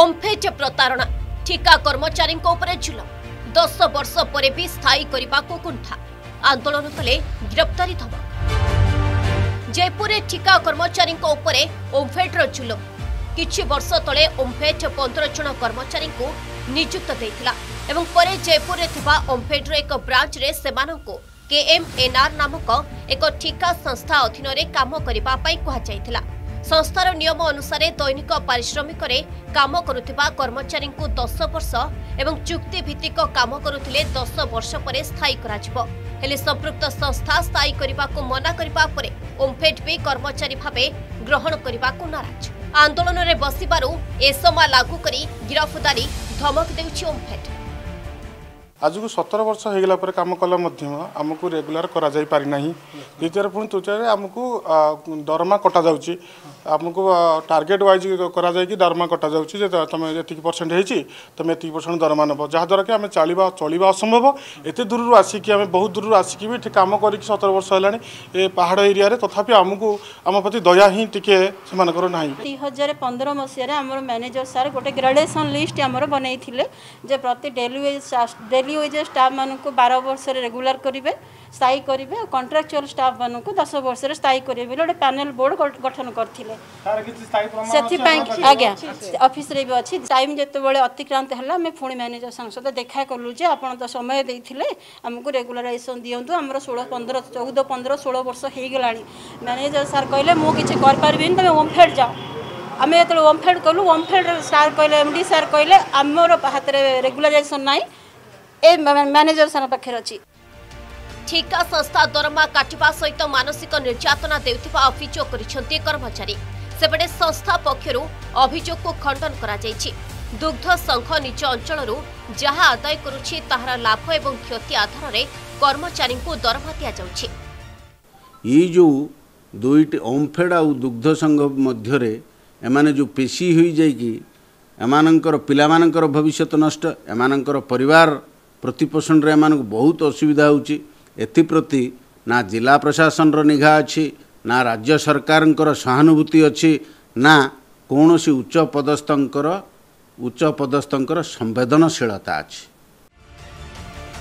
ଓମ୍ଫେଟ୍ ପ୍ରତାରଣା। ଠିକା କର୍ମଚାରୀଙ୍କ ଉପରେ ଜୁଲମ ଦଶ ବର୍ଷ ପରେ ବି ସ୍ଥାୟୀ କରିବାକୁ କୁଣ୍ଠା। ଆନ୍ଦୋଳନ କଲେ ଗିରଫଦାରୀ ଧମକ ଜୟପୁରରେ ଠିକା କର୍ମଚାରୀଙ୍କ ଉପରେ ଓମ୍ଫେଟ୍ର ଜୁଲମ କିଛି ବର୍ଷ ତଳେ ଓମ୍ଫେଟ୍ ପନ୍ଦର ଜଣ କର୍ମଚାରୀଙ୍କୁ ନିଯୁକ୍ତ ଦେଇଥିଲା ଏବଂ ପରେ ଜୟପୁରରେ ଥିବା ଓମ୍ଫେଟ୍ର ଏକ ବ୍ରାଞ୍ଚରେ ସେମାନଙ୍କୁ କେଏମ୍ଏନ୍ଆର୍ ନାମକ ଏକ ଠିକା ସଂସ୍ଥା ଅଧୀନରେ କାମ କରିବା ପାଇଁ କୁହାଯାଇଥିଲା। ସଂସ୍ଥାର ନିୟମ ଅନୁସାରେ ଦୈନିକ ପାରିଶ୍ରମିକରେ କାମ କରୁଥିବା କର୍ମଚାରୀଙ୍କୁ ଦଶ ବର୍ଷ ଏବଂ ଚୁକ୍ତିଭିତ୍ତିକ କାମ କରୁଥିଲେ ଦଶ ବର୍ଷ ପରେ ସ୍ଥାୟୀ କରାଯିବ। ହେଲେ ସମ୍ପୃକ୍ତ ସଂସ୍ଥା ସ୍ଥାୟୀ କରିବାକୁ ମନା କରିବା ପରେ ଓମ୍ଫେଡ୍ ବି କର୍ମଚାରୀ ଭାବେ ଗ୍ରହଣ କରିବାକୁ ନାରାଜ। ଆନ୍ଦୋଳନରେ ବସିବାରୁ ଏସମା ଲାଗୁ କରି ଗିରଫଦାରୀ ଧମକ ଦେଉଛି ଓମ୍ଫେଡ୍। ଆଜକୁ ସତର ବର୍ଷ ହେଇଗଲା ପରେ କାମ କଲେ ମଧ୍ୟ ଆମକୁ ରେଗୁଲାର କରାଯାଇ ପାରିନାହିଁ ଦ୍ୱିତୀୟରେ ପୁଣି ତୃତୀୟରେ ଆମକୁ ଆ, ଦରମା କଟାଯାଉଛି ଆମକୁ ଟାର୍ଗେଟ୍ ୱାଇଜ୍ କରାଯାଇକି ଦରମା କଟାଯାଉଛି ଯେ ତୁମେ ଏତିକି ପରସେଣ୍ଟ ହେଇଛି ତୁମେ ଏତିକି ପରସେଣ୍ଟ ଦରମା ନେବ ଯାହାଦ୍ୱାରା କି ଆମେ ଚାଲିବା ଚଳିବା ଅସମ୍ଭବ ଏତେ ଦୂରରୁ ଆସିକି ଆମେ ବହୁତ ଦୂରରୁ ଆସିକି ବି ଏଠି କାମ କରିକି ସତର ବର୍ଷ ହେଲାଣି ଏ ପାହାଡ଼ ଏରିଆରେ ତଥାପି ଆମକୁ ଆମ ପ୍ରତି ଦୟା ହିଁ ଟିକେ ସେମାନଙ୍କର ନାହିଁ ଦୁଇ ହଜାର ପନ୍ଦର ମସିହାରେ ଆମର ମ୍ୟାନେଜର ସାର୍ ଗୋଟେ ଗ୍ରାଡୁଏସନ୍ ଲିଷ୍ଟ ଆମର ବନେଇଥିଲେ ଯେ ପ୍ରତି ଡେଲି ୱେଜ୍ ଡେଲି ୱେଜ୍ ଷ୍ଟାଫ୍ମାନଙ୍କୁ ବାର ବର୍ଷରେ ରେଗୁଲାର କରିବେ ସ୍ଥାୟୀ କରିବେ ଆଉ କଣ୍ଟ୍ରାକ୍ଚୁଆଲ୍ ଷ୍ଟାଫ୍ମାନଙ୍କୁ ଦଶ ବର୍ଷରେ ସ୍ଥାୟୀ କରିବେ ବୋଲି ଗୋଟେ ପ୍ୟାନେଲ ବୋର୍ଡ ଗଠନ କରିଥିଲେ ସେଥିପାଇଁ ଆଜ୍ଞା ଅଫିସରେ ବି ଅଛି। ଟାଇମ୍ ଯେତେବେଳେ ଅତିକ୍ରାନ୍ତ ହେଲା ଆମେ ପୁଣି ମ୍ୟାନେଜର ସାଙ୍ଗ ସହିତ ଦେଖା କଲୁ ଯେ ଆପଣ ତ ସମୟ ଦେଇଥିଲେ ଆମକୁ ରେଗୁଲାରାଇଜେସନ୍ ଦିଅନ୍ତୁ। ଆମର ଷୋହଳ ପନ୍ଦର ଚଉଦ ପନ୍ଦର ଷୋହଳ ବର୍ଷ ହେଇଗଲାଣି। ମ୍ୟାନେଜର ସାର୍ କହିଲେ ମୁଁ କିଛି କରିପାରିବିନି ତମେ ଓମ୍ଫେଡ୍ ଯାଅ। ଆମେ ଯେତେବେଳେ ଓମ୍ଫେଡ୍ କଲୁ ଓମ୍ଫେଡ୍ ସାର୍ କହିଲେ ଏମ୍ ଡି ସାର୍ କହିଲେ ଆମର ହାତରେ ରେଗୁଲାରାଇଜେସନ୍ ନାହିଁ। ଏ ମ୍ୟାନେଜର ସାର୍ ପାଖରେ ଅଛି। ଠିକା ସଂସ୍ଥା ଦରମା କାଟିବା ସହିତ ମାନସିକ ନିର୍ଯାତନା ଦେଉଥିବା ଅଭିଯୋଗ କରିଛନ୍ତି କର୍ମଚାରୀ। ସେପଟେ ସଂସ୍ଥା ପକ୍ଷରୁ ଅଭିଯୋଗକୁ ଖଣ୍ଡନ କରାଯାଇଛି। ଦୁଗ୍ଧ ସଂଘ ନିଜ ଅଞ୍ଚଳରୁ ଯାହା ଆଦାୟ କରୁଛି ତାହାର ଲାଭ ଏବଂ କ୍ଷତି ଆଧାରରେ କର୍ମଚାରୀଙ୍କୁ ଦରମା ଦିଆଯାଉଛି। ଏଇ ଯେଉଁ ଦୁଇଟି ଓମ୍ଫେଡ୍ ଆଉ ଦୁଗ୍ଧ ସଂଘ ମଧ୍ୟରେ ଏମାନେ ଯେଉଁ ପେଶୀ ହୋଇଯାଇକି ଏମାନଙ୍କର ପିଲାମାନଙ୍କର ଭବିଷ୍ୟତ ନଷ୍ଟ ଏମାନଙ୍କର ପରିବାର ପ୍ରତିପୋଷଣରେ ଏମାନଙ୍କୁ ବହୁତ ଅସୁବିଧା ହେଉଛି। ଏଥିପ୍ରତି ନା ଜିଲ୍ଲା ପ୍ରଶାସନର ନିଘା ଅଛି ନା ରାଜ୍ୟ ସରକାରଙ୍କର ସହାନୁଭୂତି ଅଛି ନା କୌଣସି ଉଚ୍ଚ ପଦସ୍ଥଙ୍କର ଉଚ୍ଚ ପଦସ୍ଥଙ୍କର ସମ୍ବେଦନଶୀଳତା ଅଛି।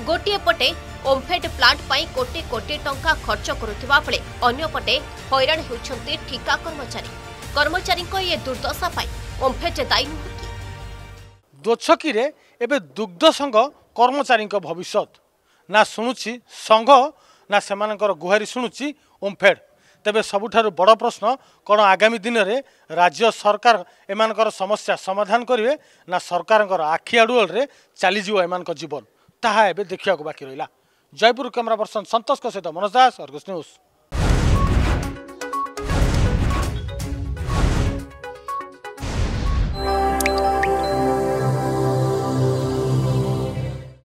ଗୋଟିଏ ପଟେ ଓମ୍ଫେଡ୍ ପ୍ଲାଣ୍ଟ ପାଇଁ କୋଟି କୋଟି ଟଙ୍କା ଖର୍ଚ୍ଚ କରୁଥିବା ବେଳେ ଅନ୍ୟପଟେ ହଇରାଣ ହେଉଛନ୍ତି ଠିକା କର୍ମଚାରୀ। କର୍ମଚାରୀଙ୍କ ଏ ଦୁର୍ଦ୍ଦଶା ପାଇଁ ଓମ୍ଫେଡ୍ ଦାୟୀ ନୁହେଁ କି ଦୋଛକିରେ ଏବେ ଦୁଗ୍ଧ ସଂଘ କର୍ମଚାରୀଙ୍କ ଭବିଷ୍ୟତ। ନା ଶୁଣୁଛି ସଂଘ ନା ସେମାନଙ୍କର ଗୁହାରି ଶୁଣୁଛି ଓମ୍ଫେଡ୍। ତେବେ ସବୁଠାରୁ ବଡ଼ ପ୍ରଶ୍ନ କ'ଣ ଆଗାମୀ ଦିନରେ ରାଜ୍ୟ ସରକାର ଏମାନଙ୍କର ସମସ୍ୟା ସମାଧାନ କରିବେ ନା ସରକାରଙ୍କର ଆଖି ଆଡ଼ୁଅଳରେ ଚାଲିଯିବ ଏମାନଙ୍କ ଜୀବନ? ତାହା ଏବେ ଦେଖିବାକୁ ବାକି ରହିଲା। ଜୟପୁର କ୍ୟାମେରା ପର୍ସନ ସନ୍ତୋଷଙ୍କ ସହିତ ମନୋଜ ଦାସ ଅର୍ଗସ୍ ନ୍ୟୁଜ୍।